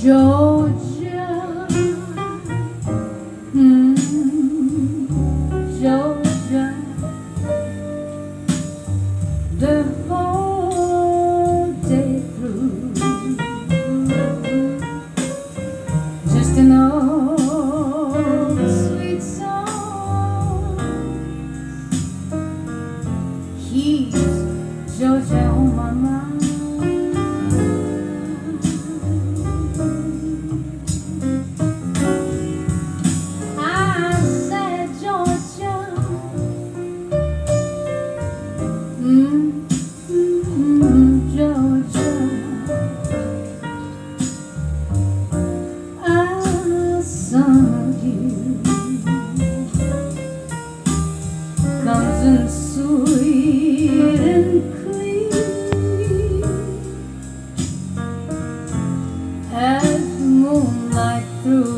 Georgia, hmm, Georgia, the whole day through, just an old sweet song. He's Georgia on my mind. through